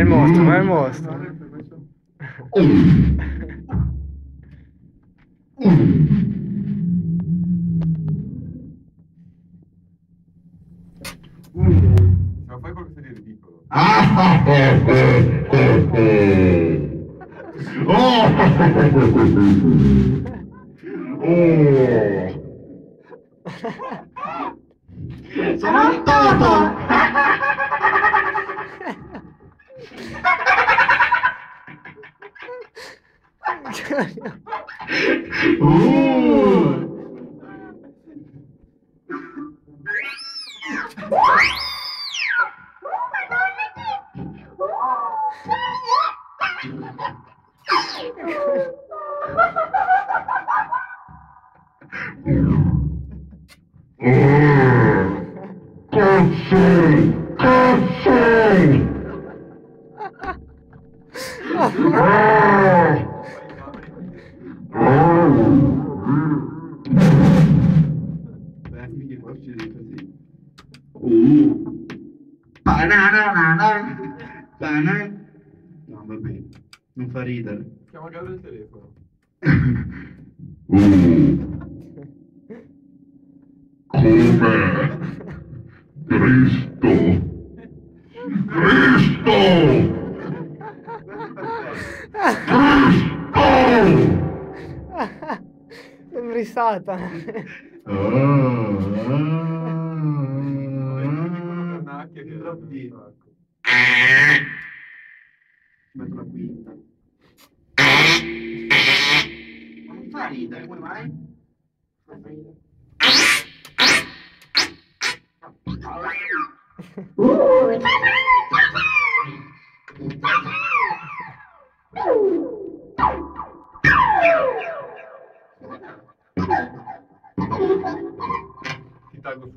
il mostro, ma è il mostro. Ma fai qualcosa di ridicolo. Sono un toto! Beh, mica può uscire Can't say! Can't say! No, vabbè, non fa ridere. Chiama Gabri il telefono. Come Cristo. Sacco. Metto la quinta. Ma non fa ridere, come mai? Pythagoras.